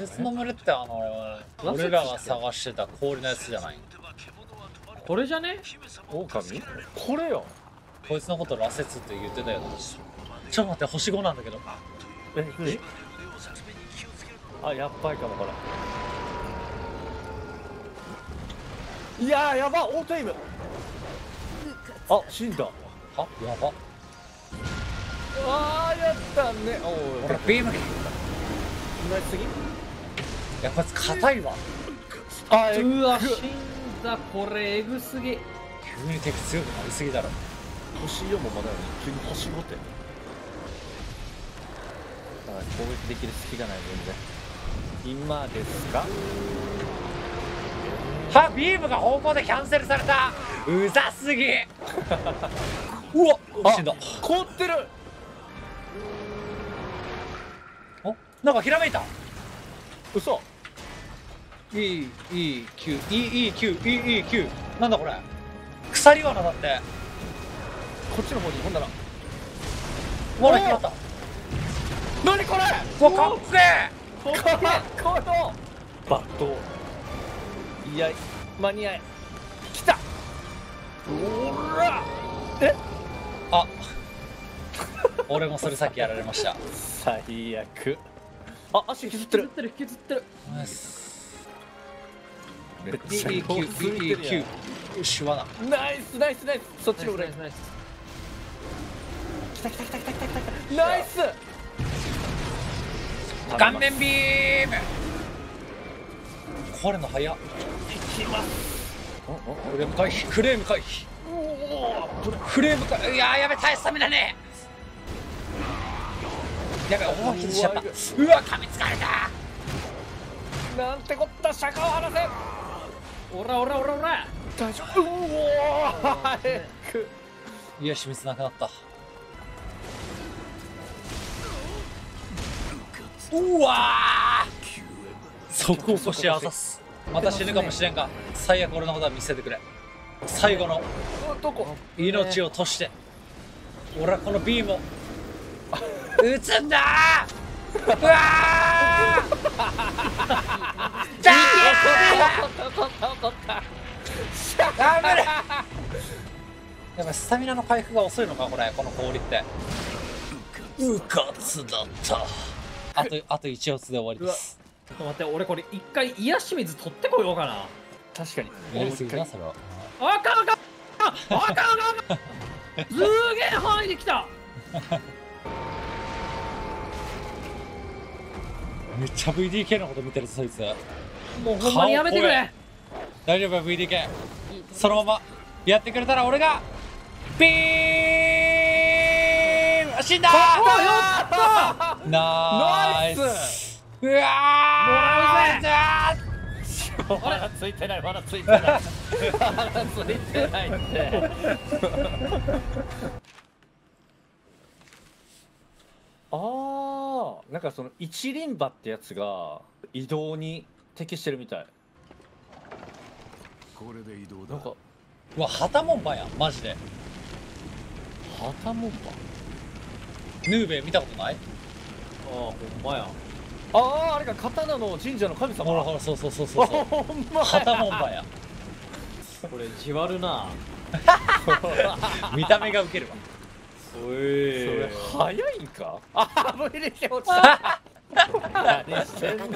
雪の群れってあの俺らが探してた氷のやつじゃないこれじゃね？狼？これよ。こいつのこと羅雪って言ってたよな。ちょっと待って星5なんだけど。ええ？あやっばいかもこれ。いやーやばオートエイム。あ死んだ。あやば。あーやったね。おお俺ビームいナイスすぎやこいつ硬いわ。あえうわ死んだ。これエグすぎ。急に敵強くなりすぎだろ。星4もまだよね急に星5点だから攻撃できる隙がない全然。今ですか？はビームが方向でキャンセルされた。うざすぎ。うわ死んだ。凍ってる。おなんかひらめいた。嘘 E E Q E E Q E E Q なんだこれ。鎖罠だって。こっちの方にほんなら。罠決まった。何これ。うわかっけえ。かっこの。バットいや間に合え来た。おらえ？あ。俺もそれさっきやられました。最悪。あ足削ってる。引きずってる引きずって E E E て E る Q やよし罠んナイスナイスナイスそっちの裏。にナイス来た来た来た来た来た来た。ナイス顔面ビーム。これの早っ。いきます。フレーム回避。フレーム回避フレーム回避いやーやべ大スタミナねやべおお気づしちゃったうわ噛みつかれたなんてこった釈迦を離せオラオラオラオラ大丈夫。うおー。早く。よし水なくなった。うわー。そこしあざす。また死ぬかもしれんが最悪俺のことは見せてくれ。最後のどこ？命を賭して。俺はこのビームを。撃つんだー。うわー。じゃーやっぱスタミナの回復が遅いのかこれこの氷って。うかつだった。あとあと1オツで終わりです。ちょっと待って俺これ一回癒し水取ってこようかな。確かに。やりすぎなそれは。あかんあかんあかんあかんすげえ範囲で来ためっちゃ VDK のこと見てるぞそいつもうほんまにやめてくれ大丈夫 VDK そのままやってくれたら俺がビーム。死んだ。おやったナイス。ナイス。うわー。まだついてないまだついてない。まだついてないって。ああなんかその一輪馬ってやつが移動に適してるみたい。これで移動だ。なんかうわ旗もんばやマジで旗もんばヌーベ見たことない？あほんまや。あああれが刀の神社の神様？ほらほらそうそうそうそうそう。ほんまや。旗もんばや。これじわるな。見た目がウケるわ。おそれい早いんか？あ VDK 落ちた。何してんねん